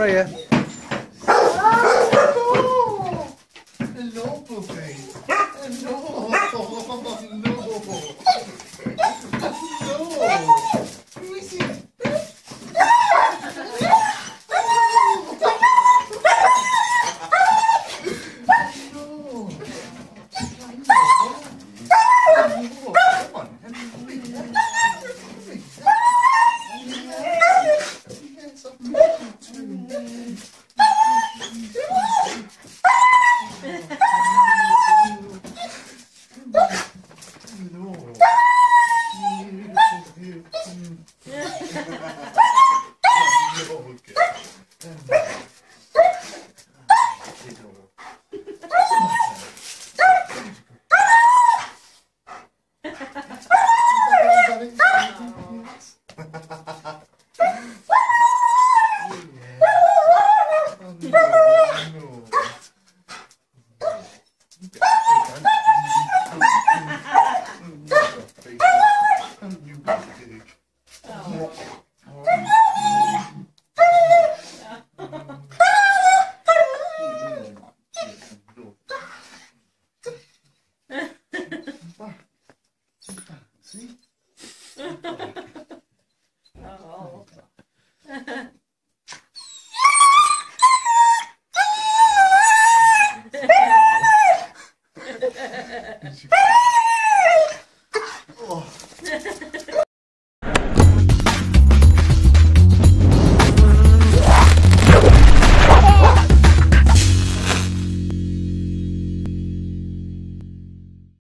Freya. Hello. Hello. Hello. Yeah. I'm